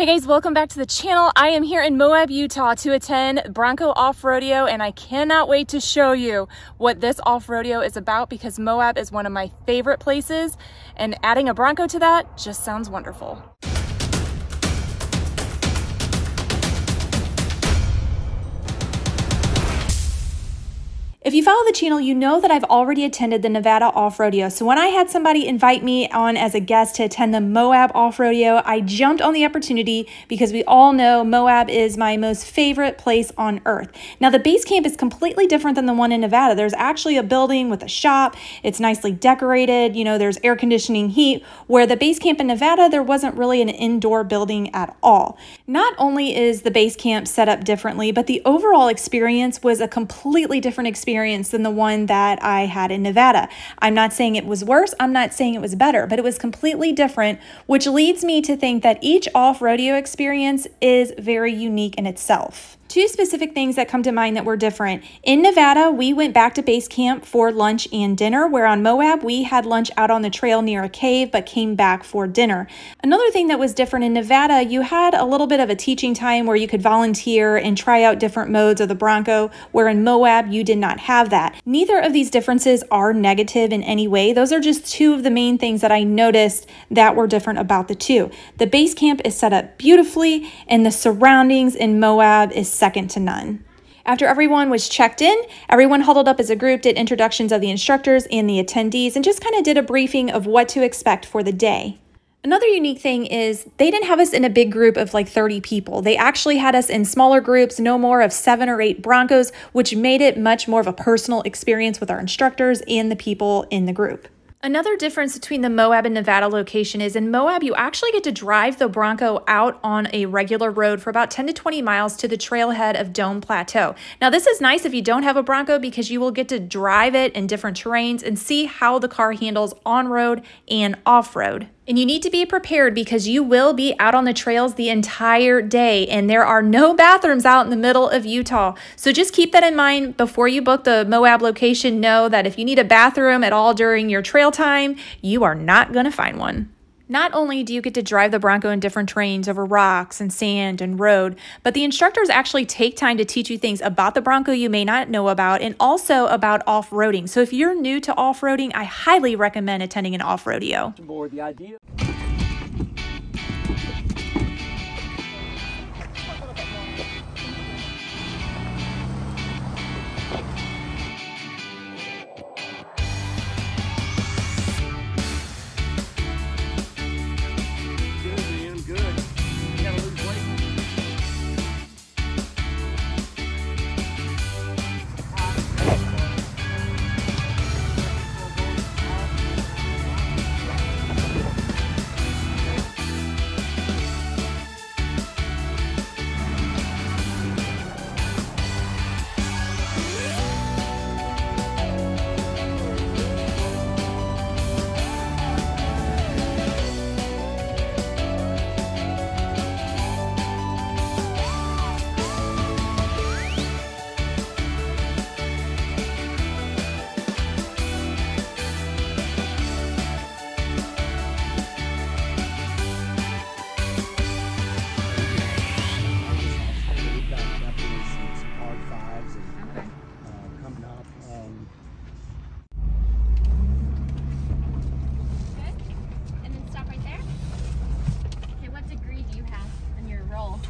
Hey guys, welcome back to the channel. I am here in Moab, Utah to attend Bronco Off-Roadeo and I cannot wait to show you what this off-roadeo is about because Moab is one of my favorite places and adding a Bronco to that just sounds wonderful. If you follow the channel, you know that I've already attended the Nevada Off-Roadeo. So when I had somebody invite me on as a guest to attend the Moab Off-Roadeo, I jumped on the opportunity because we all know Moab is my most favorite place on earth. Now the base camp is completely different than the one in Nevada. There's actually a building with a shop. It's nicely decorated. You know, there's air conditioning, heat, where the base camp in Nevada, there wasn't really an indoor building at all. Not only is the base camp set up differently, but the overall experience was a completely different experience experience than the one that I had in Nevada. I'm not saying it was worse, I'm not saying it was better, but it was completely different, which leads me to think that each off-roadeo experience is very unique in itself two specific things that come to mind that were different. In Nevada, we went back to base camp for lunch and dinner, where on Moab, we had lunch out on the trail near a cave, but came back for dinner. Another thing that was different in Nevada, you had a little bit of a teaching time where you could volunteer and try out different modes of the Bronco, where in Moab, you did not have that. Neither of these differences are negative in any way. Those are just two of the main things that I noticed that were different about the two. The base camp is set up beautifully, and the surroundings in Moab is second to none. After everyone was checked in, everyone huddled up as a group, did introductions of the instructors and the attendees, and just kind of did a briefing of what to expect for the day. Another unique thing is they didn't have us in a big group of like 30 people. They actually had us in smaller groups, no more of seven or eight Broncos, which made it much more of a personal experience with our instructors and the people in the group. Another difference between the Moab and Nevada location is in Moab, you actually get to drive the Bronco out on a regular road for about 10 to 20 miles to the trailhead of Dome Plateau. Now, this is nice if you don't have a Bronco because you will get to drive it in different terrains and see how the car handles on road and off road. And you need to be prepared because you will be out on the trails the entire day and there are no bathrooms out in the middle of Utah. So just keep that in mind before you book the Moab location. Know that if you need a bathroom at all during your trail time, you are not going to find one. Not only do you get to drive the Bronco in different terrains over rocks and sand and road, but the instructors actually take time to teach you things about the Bronco you may not know about and also about off-roading. So if you're new to off-roading, I highly recommend attending an off-roadeo. The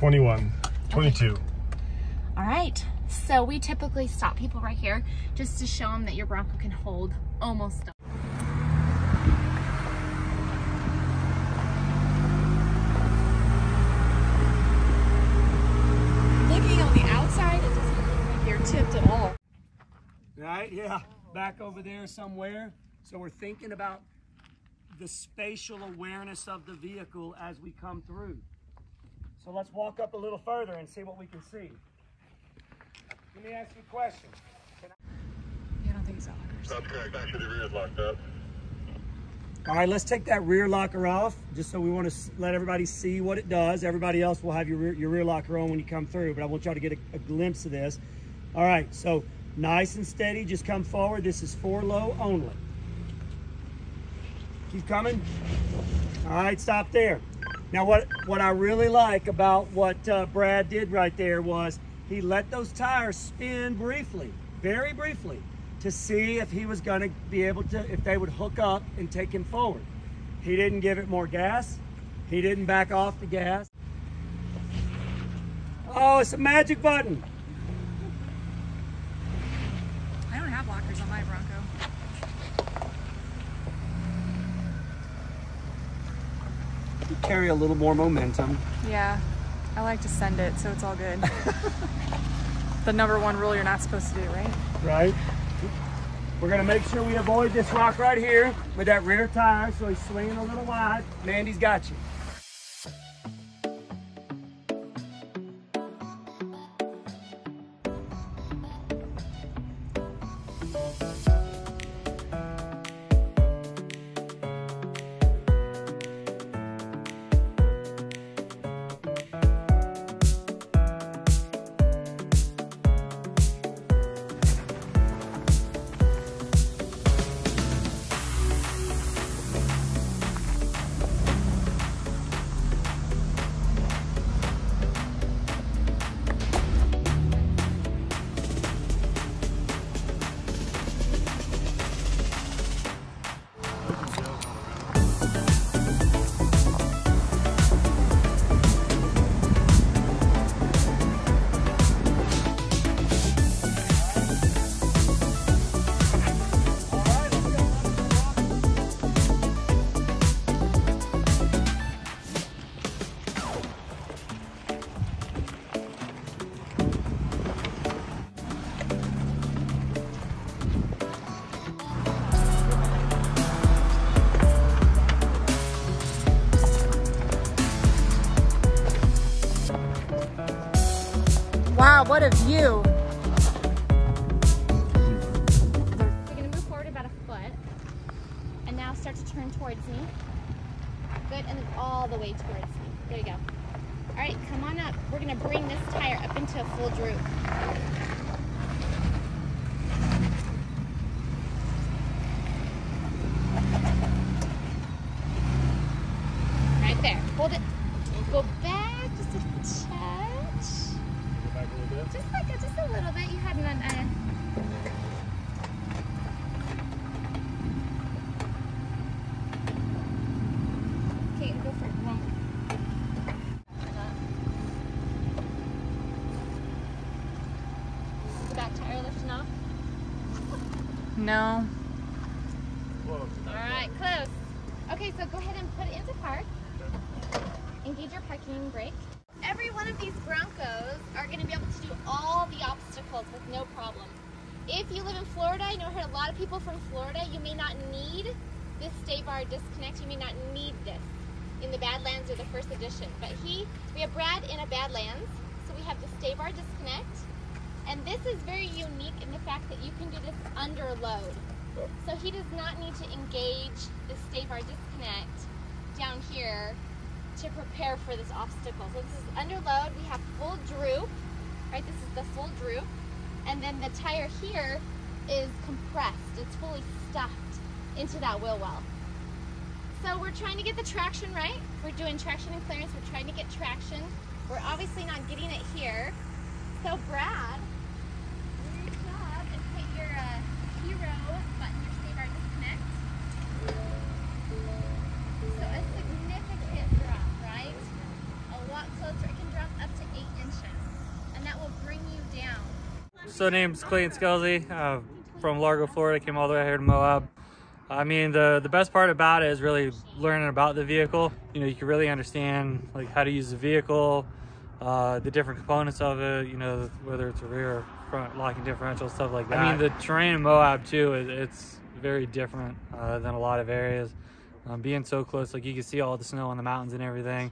21, 22. Okay. All right. So we typically stop people right here just to show them that your Bronco can hold almost Looking on the outside, it doesn't look like you're tipped at all. Right, yeah, back over there somewhere. So we're thinking about the spatial awareness of the vehicle as we come through. So let's walk up a little further and see what we can see. Let me ask you a question. Can I... Yeah, I don't think it's That's correct. Actually, the rear is locked up. All right, let's take that rear locker off, just so we want to let everybody see what it does. Everybody else will have your rear, your rear locker on when you come through, but I want y'all to get a, a glimpse of this. All right, so nice and steady, just come forward. This is four low only. Keep coming. All right, stop there. Now, what, what I really like about what uh, Brad did right there was he let those tires spin briefly, very briefly, to see if he was going to be able to, if they would hook up and take him forward. He didn't give it more gas. He didn't back off the gas. Oh, it's a magic button. I don't have lockers on my Bronco. Carry a little more momentum. Yeah, I like to send it, so it's all good. the number one rule you're not supposed to do, right? right? We're gonna make sure we avoid this rock right here with that rear tire so he's swinging a little wide. Mandy's got you. And now start to turn towards me. Good, and then all the way towards me. There you go. All right, come on up. We're gonna bring this tire up into a full droop. Right there. Hold it. Go back just a touch. Go back a little bit. Just like a, just a little bit. You had an uh, Okay, go for it. One. Is the back tire lifting off? No. Close. All right, close. Okay, so go ahead and put it into park. Engage your parking brake. Every one of these Broncos are going to be able to do all the obstacles with no problem. If you live in Florida, I know I heard a lot of people from Florida, you may not need this sway bar disconnect. You may not need this in the Badlands or the first edition. But he, we have Brad in a Badlands, so we have the sway bar disconnect. And this is very unique in the fact that you can do this under load. So he does not need to engage the sway bar disconnect down here to prepare for this obstacle. So this is under load. We have full droop, right? This is the full droop. And then the tire here is compressed. It's fully stuffed into that wheel well. So we're trying to get the traction right. We're doing traction and clearance. We're trying to get traction. We're obviously not getting it here. So Brad, up and hit your uh, button, your disconnect. So a significant drop, right? A lot closer. It can drop up to eight inches, and that will bring you down. So name's Clayton Skelsey, uh, from Largo, Florida. Came all the way here to Moab. I mean, the the best part about it is really learning about the vehicle. You know, you can really understand like how to use the vehicle, uh, the different components of it. You know, whether it's a rear or front locking differential, stuff like that. I mean, the terrain in Moab too is it's very different uh, than a lot of areas. Um, being so close, like you can see all the snow on the mountains and everything,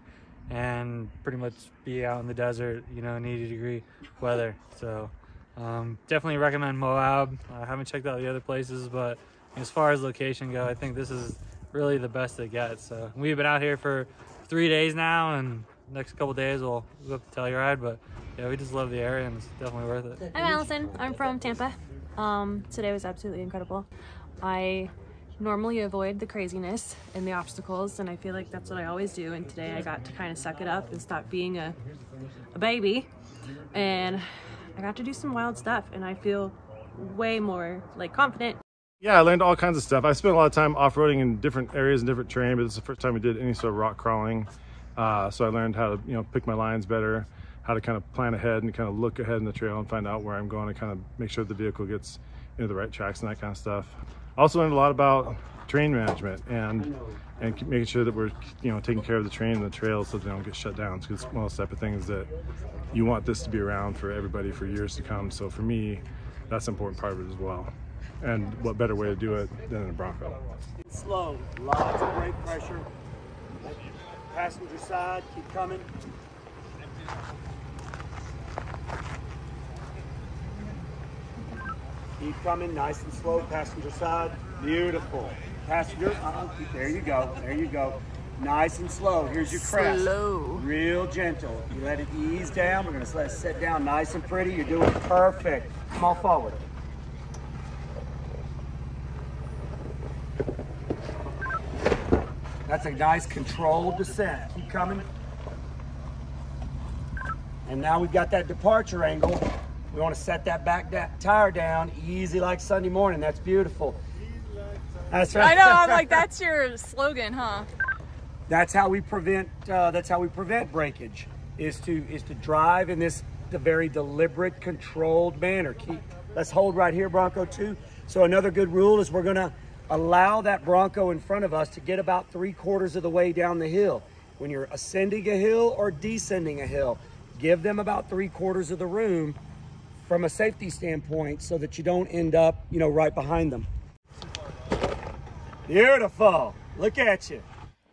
and pretty much be out in the desert, you know, in 80 degree weather. So um, definitely recommend Moab. I haven't checked out the other places, but as far as location go, I think this is really the best it gets. So we've been out here for three days now, and next couple days we'll go up to Telluride. But yeah, we just love the area, and it's definitely worth it. I'm Allison. I'm from Tampa. Um, today was absolutely incredible. I normally avoid the craziness and the obstacles, and I feel like that's what I always do. And today I got to kind of suck it up and stop being a, a baby. And I got to do some wild stuff, and I feel way more like confident. Yeah, I learned all kinds of stuff. I spent a lot of time off-roading in different areas and different terrain, but this is the first time we did any sort of rock crawling. Uh, so I learned how to, you know, pick my lines better, how to kind of plan ahead and kind of look ahead in the trail and find out where I'm going and kind of make sure the vehicle gets into the right tracks and that kind of stuff. I also learned a lot about train management and and making sure that we're you know taking care of the train and the trails so they don't get shut down because it's one of those type of things that you want this to be around for everybody for years to come so for me that's an important part of it as well and what better way to do it than in a bronco Slow, lots of brake pressure. Passenger side, keep coming. Keep coming, nice and slow, passenger side. Beautiful. Passenger, uh-uh, there you go, there you go. Nice and slow. Here's your crest. Slow. Real gentle. You let it ease down. We're gonna let it sit down nice and pretty. You're doing perfect. Come on forward. That's a nice controlled descent. Keep coming. And now we've got that departure angle. We want to set that back da- tire down easy like Sunday morning. That's beautiful. That's right. I know, I'm like, that's your slogan, huh? That's how we prevent. Uh, that's how we prevent breakage. Is to is to drive in this the very deliberate, controlled manner. Keep. Let's hold right here, Bronco two. So another good rule is we're gonna allow that Bronco in front of us to get about three quarters of the way down the hill. When you're ascending a hill or descending a hill, give them about three quarters of the room from a safety standpoint so that you don't end up, you know, right behind them. Beautiful. Look at you.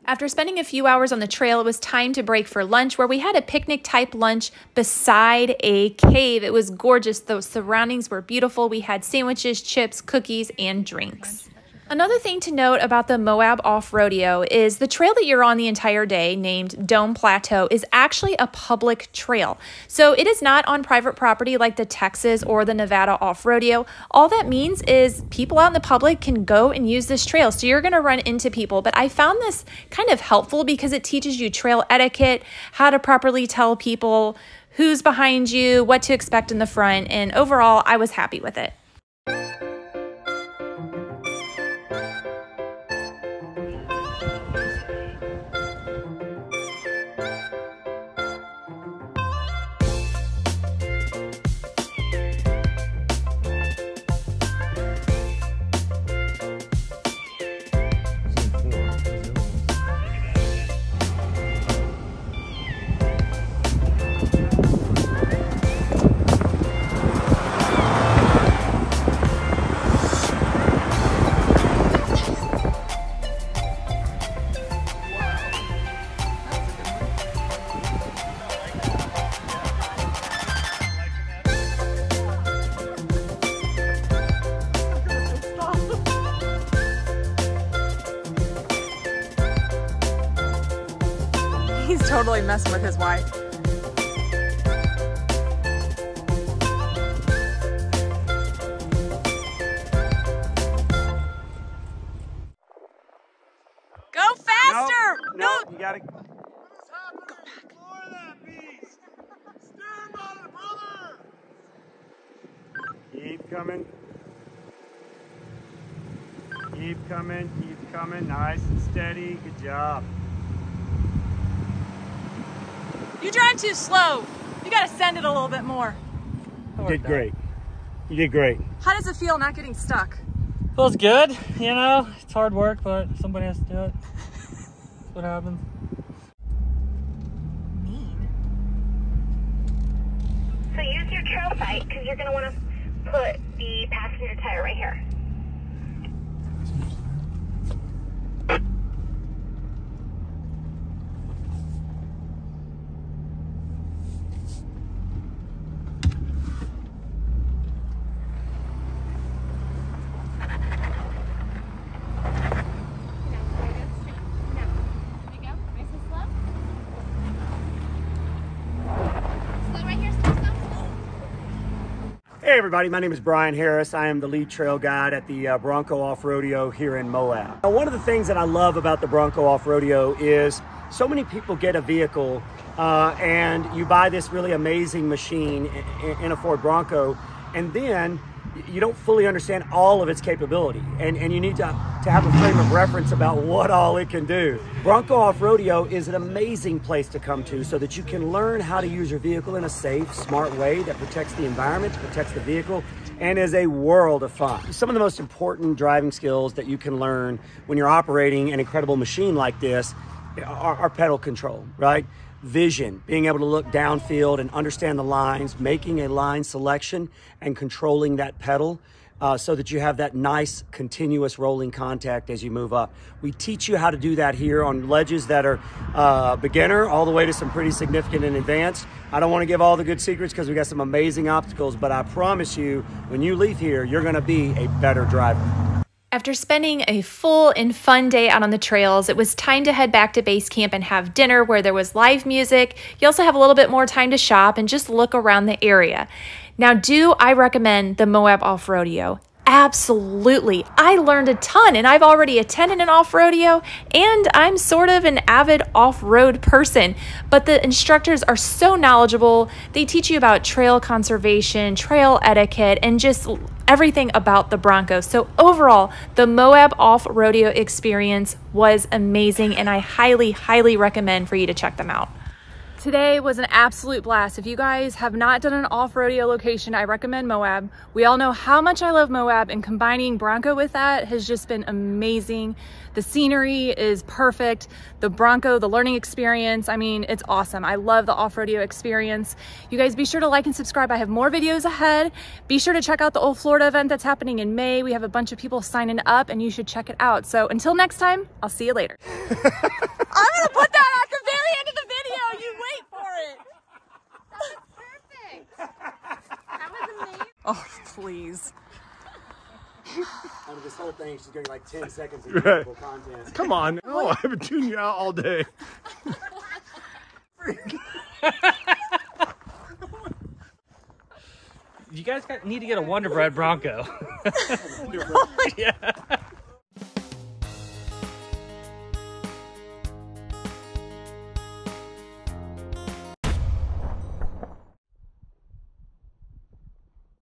After spending a few hours on the trail, it was time to break for lunch, where we had a picnic type lunch beside a cave. It was gorgeous. Those surroundings were beautiful. We had sandwiches, chips, cookies, and drinks. Another thing to note about the Moab Off-Roadeo is the trail that you're on the entire day, named Dome Plateau, is actually a public trail. So it is not on private property like the Texas or the Nevada Off-Roadeo. All that means is people out in the public can go and use this trail. So you're going to run into people. But I found this kind of helpful because it teaches you trail etiquette, how to properly tell people who's behind you, what to expect in the front. And overall, I was happy with it. He's totally messing with his wife. Go faster! No, no, you gotta. Keep coming. Keep coming, keep coming. Nice and steady. Good job. You drive too slow. You gotta send it a little bit more. You did great. You did great. How does it feel not getting stuck? Feels good, you know. It's hard work, but somebody has to do it. That's what happens. Mean. So use your trail sight because you're going to want to put the passenger tire right here. Everybody, my name is Brian Harris. I am the lead trail guide at the uh, Bronco Off-Roadeo here in Moab. Now, one of the things that I love about the Bronco Off-Roadeo is so many people get a vehicle uh, and you buy this really amazing machine in, in a Ford Bronco, and then you don't fully understand all of its capability and, and you need to, to have a frame of reference about what all it can do. Bronco Off-Roadeo is an amazing place to come to so that you can learn how to use your vehicle in a safe, smart way that protects the environment, protects the vehicle, and is a world of fun. Some of the most important driving skills that you can learn when you're operating an incredible machine like this are, are pedal control, right? Vision, being able to look downfield and understand the lines, making a line selection and controlling that pedal uh, so that you have that nice continuous rolling contact as you move up. We teach you how to do that here on ledges that are uh, beginner all the way to some pretty significant and advanced. I don't want to give all the good secrets because we got some amazing obstacles, but I promise you, when you leave here, you're going to be a better driver. After spending a full and fun day out on the trails, it was time to head back to base camp and have dinner where there was live music. You also have a little bit more time to shop and just look around the area. Now, do I recommend the Moab Off-Roadeo? Absolutely. I learned a ton and I've already attended an off-roadeo and I'm sort of an avid off road person. But the instructors are so knowledgeable. They teach you about trail conservation, trail etiquette, and just everything about the Broncos. So, overall, the Moab off-roadeo experience was amazing and I highly, highly recommend for you to check them out. Today was an absolute blast. If you guys have not done an off-roadeo location, I recommend Moab. We all know how much I love Moab and combining Bronco with that has just been amazing. The scenery is perfect. The Bronco, the learning experience, I mean, it's awesome. I love the off-roadeo experience. You guys be sure to like and subscribe. I have more videos ahead. Be sure to check out the Old Florida event that's happening in May. We have a bunch of people signing up and you should check it out. So until next time, I'll see you later. I'm gonna put that at the very end of the video. You wait for it. That was perfect. That was amazing. Oh, please. Out of this whole thing, she's getting like 10 seconds of Right. content. Come on. Oh, I've been tuning you out all day. You guys got, need to get a Wonder Bread Bronco. yeah.